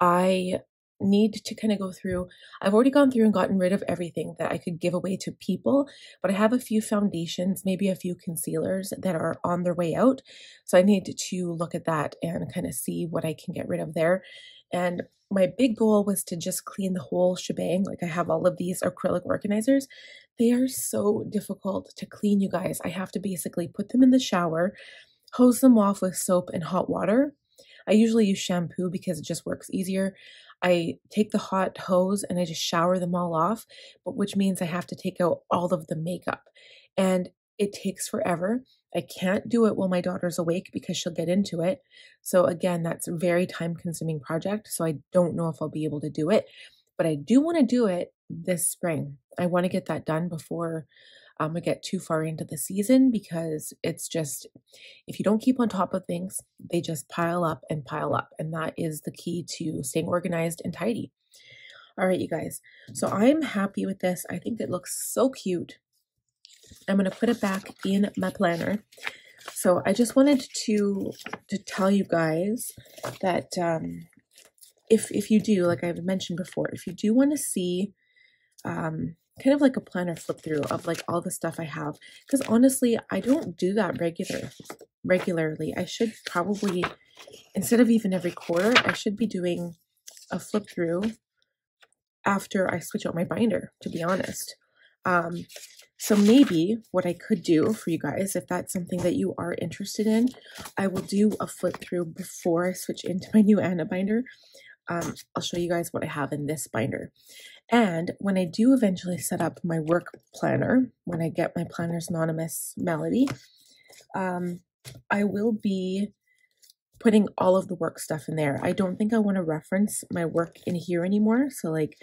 I need to kind of go through. I've already gone through and gotten rid of everything that I could give away to people, but I have a few foundations, maybe a few concealers that are on their way out. So I need to look at that and kind of see what I can get rid of there. And my big goal was to just clean the whole shebang. Like I have all of these acrylic organizers. They are so difficult to clean, you guys. I have to basically put them in the shower, hose them off with soap and hot water. I usually use shampoo because it just works easier. I take the hot hose and I just shower them all off, but which means I have to take out all of the makeup. And it takes forever. I can't do it while my daughter's awake because she'll get into it. So again, that's a very time consuming project. So I don't know if I'll be able to do it, but I do want to do it this spring. I want to get that done before um, I get too far into the season because it's just, if you don't keep on top of things, they just pile up and pile up. And that is the key to staying organized and tidy. All right, you guys. So I'm happy with this. I think it looks so cute. I'm going to put it back in my planner. So I just wanted to to tell you guys that um, if if you do, like I've mentioned before, if you do want to see um, kind of like a planner flip through of like all the stuff I have. Because honestly, I don't do that regular regularly. I should probably, instead of even every quarter, I should be doing a flip through after I switch out my binder, to be honest. Um, so maybe what I could do for you guys, if that's something that you are interested in, I will do a flip through before I switch into my new Anna binder. Um, I'll show you guys what I have in this binder. And when I do eventually set up my work planner, when I get my Planners Anonymous melody, um, I will be putting all of the work stuff in there. I don't think I want to reference my work in here anymore. So like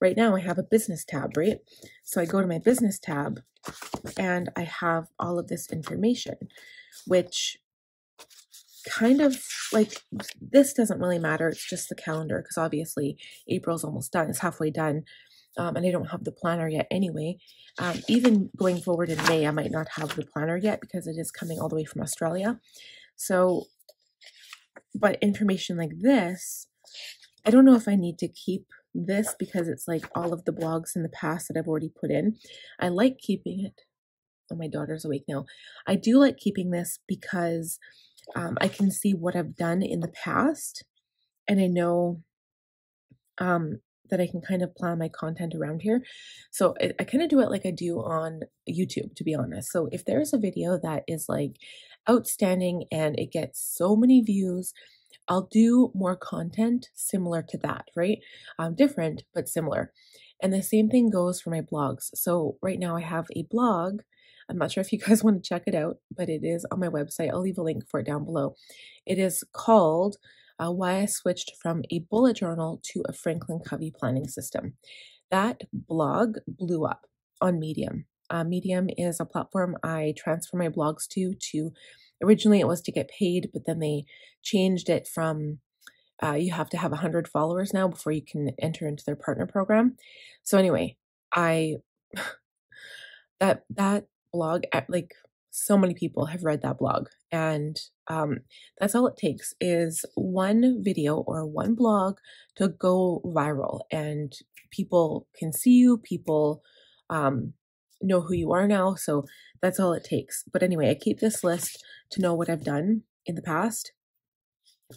right now I have a business tab, right? So I go to my business tab and I have all of this information, which kind of like this doesn't really matter. It's just the calendar because obviously April's almost done. It's halfway done. Um, and I don't have the planner yet anyway. Um, even going forward in May, I might not have the planner yet because it is coming all the way from Australia. So, but information like this, I don't know if I need to keep this because it's like all of the blogs in the past that I've already put in. I like keeping it. Oh, my daughter's awake now. I do like keeping this because um, I can see what I've done in the past, and I know um, that I can kind of plan my content around here. So I, I kind of do it like I do on YouTube, to be honest. So if there's a video that is like outstanding and it gets so many views, I'll do more content similar to that, right? Um, different, but similar. And the same thing goes for my blogs. So right now I have a blog I'm not sure if you guys want to check it out, but it is on my website. I'll leave a link for it down below. It is called uh, Why I Switched from a Bullet Journal to a Franklin Covey Planning System. That blog blew up. on Medium. Uh, Medium is a platform I transfer my blogs to. To originally it was to get paid, but then they changed it from uh, you have to have 100 followers now before you can enter into their partner program. So anyway, I that that blog like so many people have read that blog and um, that's all it takes is one video or one blog to go viral and people can see you people um, know who you are now so that's all it takes but anyway i keep this list to know what i've done in the past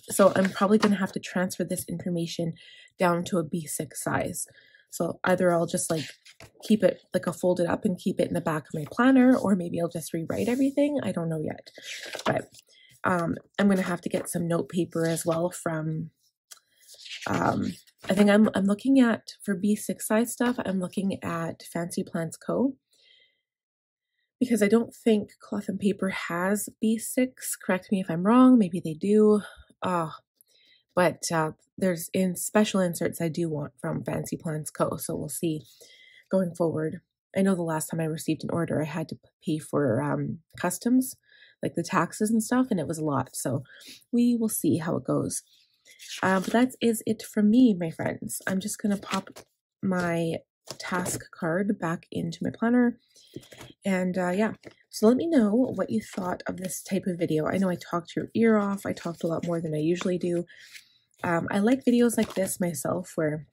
so I'm probably going to have to transfer this information down to a B6 size. So either I'll just like keep it like a folded up and keep it in the back of my planner, or maybe I'll just rewrite everything. I don't know yet. But um, I'm going to have to get some note paper as well from, um, I think I'm, I'm looking at, for B6 size stuff, I'm looking at Fancy Plans Co because I don't think cloth and paper has B6. Correct me if I'm wrong. Maybe they do. Uh, but uh, there's in special inserts I do want from Fancy Plans Co. So we'll see going forward. I know the last time I received an order, I had to pay for um, customs, like the taxes and stuff, and it was a lot. So we will see how it goes. Uh, but that is it from me, my friends. I'm just going to pop my task card back into my planner. And uh, yeah, so let me know what you thought of this type of video. I know I talked your ear off. I talked a lot more than I usually do. Um, I like videos like this myself where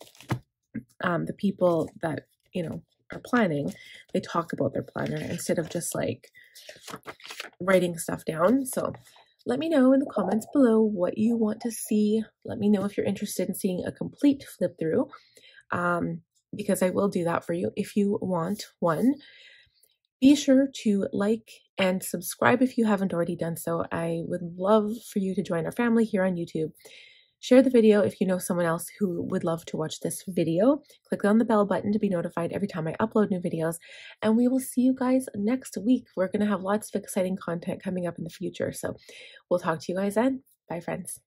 um, the people that, you know, are planning, they talk about their planner instead of just like writing stuff down. So let me know in the comments below what you want to see. Let me know if you're interested in seeing a complete flip through. Um, because I will do that for you if you want one. Be sure to like and subscribe if you haven't already done so. I would love for you to join our family here on YouTube. Share the video if you know someone else who would love to watch this video. Click on the bell button to be notified every time I upload new videos. And we will see you guys next week. We're going to have lots of exciting content coming up in the future. So we'll talk to you guys then. Bye, friends.